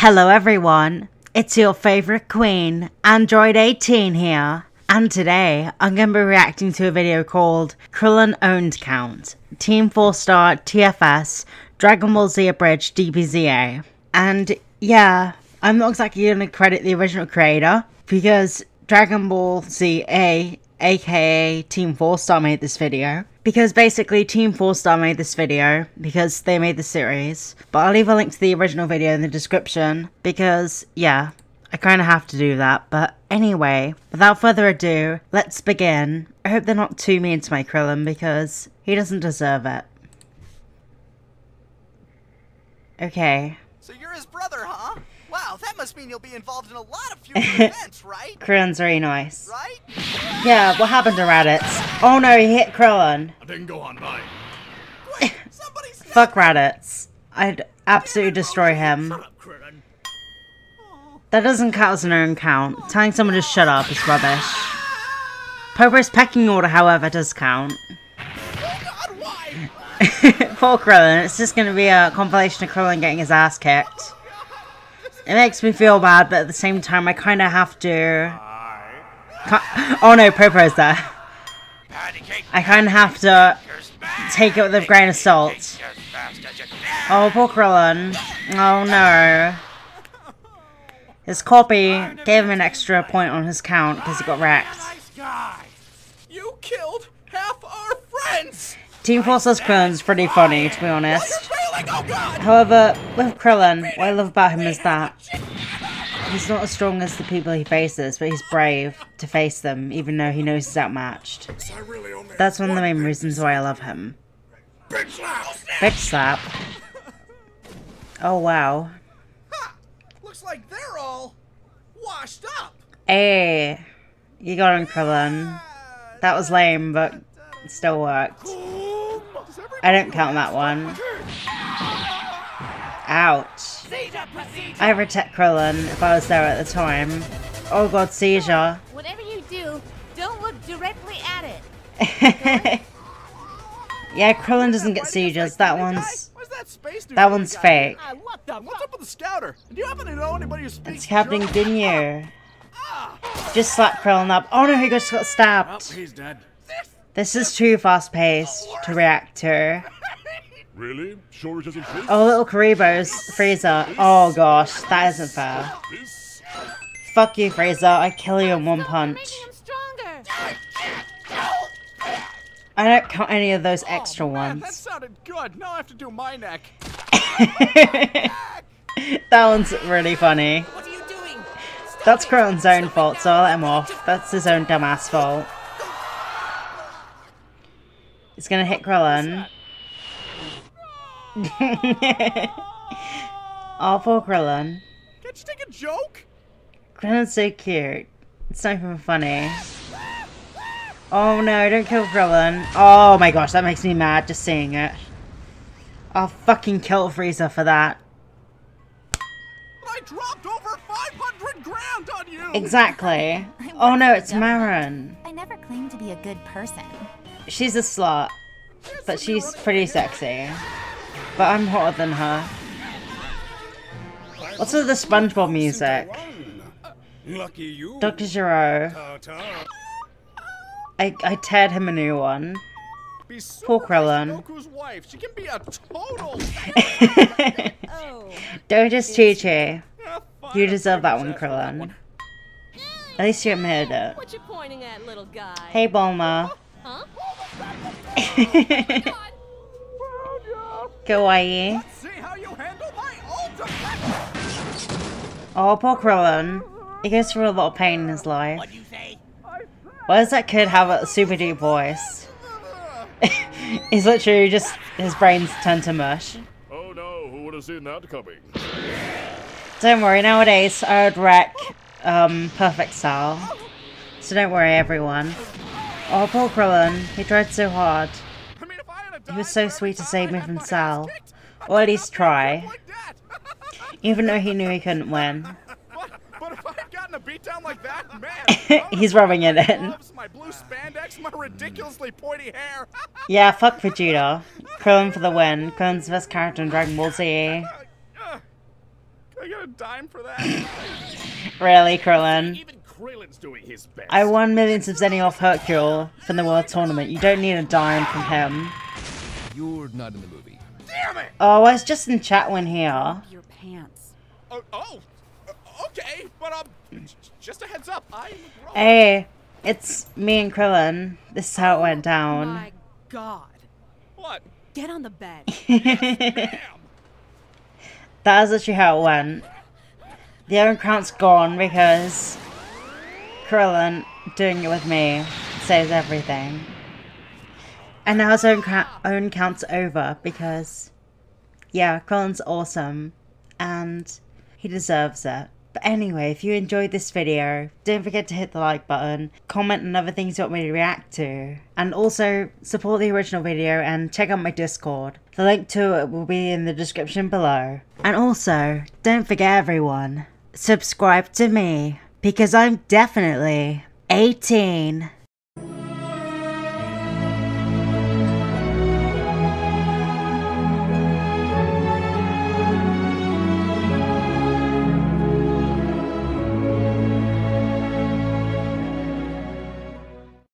Hello everyone, it's your favorite queen, Android 18 here. And today, I'm going to be reacting to a video called Krillin Owned Count, Team 4 Star TFS, Dragon Ball Z Abridged DBZA. And yeah, I'm not exactly going to credit the original creator, because Dragon Ball Z A, aka Team 4 Star made this video. Because basically Team 4 Star made this video because they made the series. But I'll leave a link to the original video in the description because, yeah, I kind of have to do that. But anyway, without further ado, let's begin. I hope they're not too mean to my Krillin because he doesn't deserve it. Okay. So you're his brother, huh? Wow, that must mean you'll be involved in a lot of future events, right? Krillin's very nice. Right? Yeah, what happened to Raditz? Oh no, he hit Krillin. I didn't go on mine. Wait, Fuck Raditz. I'd absolutely destroy him. Shut up, Krillin. That doesn't count as an own count. Telling someone to shut up is rubbish. Popo's pecking order, however, does count. Oh Poor Krillin, it's just gonna be a compilation of Krillin getting his ass kicked. It makes me feel bad, but at the same time, I kind of have to. Oh no, Popo's there. I kind of have to take it with a grain of salt. Just fast as you can. Oh, poor Krillin. Oh no. His copy gave him an extra point on his count because he got wrecked. You killed half our friends. Team Force's Krillin's pretty funny, to be honest. Oh. However, with Krillin, what I love about him is that he's not as strong as the people he faces, but he's brave to face them, even though he knows he's outmatched. I really only That's one of the main reasons why I love him. Bitch slap. Oh wow. Looks like they're all washed up. Hey, you got him, Krillin. That was lame, but it still worked. I don't count that one. Ouch. I protect Krillin if I was there at the time. Oh god, seizure. Whatever you do, don't look directly at it. yeah, Krillin doesn't get seizures. That one's Where's that that one's fake. Ah, what the? What's up with the scouter? Do you happen to know anybody who speaks It's Captain German? Ginyu. Just slap Krillin up. Oh no, he just got Oh, stabbed. he's. This is too fast paced to react to. Really? Sure it isn't this? Oh, little Karibo's Frieza. Oh gosh, that isn't fair. Fuck you, Frieza. I kill you in one punch. Making him stronger. I don't count any of those extra Oh, man, that ones. sounded good. Now I have to do my neck. that one's really funny. What are you doing? That's Krillin's own fault, so I'll let him off. That's his own dumbass fault. It's gonna hit Krillin. poor Krillin. Can't you take a joke? Krillin's so cute. It's not even funny. Oh no, don't kill Krillin. Oh my gosh, that makes me mad just seeing it. I'll fucking kill Frieza for that. I dropped over 500 grand on you. Exactly. Oh no, it's Maron. I never claimed to be a good person. She's a slut, but she's pretty sexy. But I'm hotter than her. What's with the SpongeBob music? Lucky you. Dr. Gero. Ta-ta. I, I teared him a new one. Be super Poor nice to Krillin. Goku's wife. She can be a total. Oh. Don't just Chi Chi. You deserve that one, his ass for that Krillin. At least you admitted it. What you pointing at, little guy? Hey, Bulma. Huh? Oh Kawaii. Let's see how you handle my. Oh, poor Krillin. He goes through a lot of pain in his life. you say? Why does that kid have a super deep voice? He's literally just, his brain's turned to mush. Oh no, who would have seen that coming? Don't worry, nowadays I would wreck um, Perfect Style. So don't worry, everyone. Oh, poor Krillin. He tried so hard. He was so sweet to save me from Cell. Or at least try. Even though he knew he couldn't win. but, but if I had gotten a beatdown like that, man, He's rubbing it in. My blue spandex, my ridiculously pointy hair. Yeah, fuck Vegeta. Krillin for the win. Krillin's the best character in Dragon Ball Z. Uh, I got a dime for that. Really, Krillin? Even Krillin's doing his best. I won millions of Zeni off Hercule from the World Tournament. You don't need a dime from him. You're not in the movie. Damn it! Oh, where's Justin Chatwin here? Your pants. Oh, oh, uh, okay, but um, j- just a heads up, I'm wrong. Hey, it's me and Krillin. This is how it went down. My God. What? Get on the bed. Damn! That is literally how it went. The own Crown's gone because Krillin doing it with me saves everything. And now his own, own count's over because, yeah, Krillin's awesome and he deserves it. But anyway, if you enjoyed this video, don't forget to hit the like button, comment on other things you want me to react to, and also support the original video and check out my Discord. The link to it will be in the description below. And also, don't forget everyone, subscribe to me, because I'm definitely 18.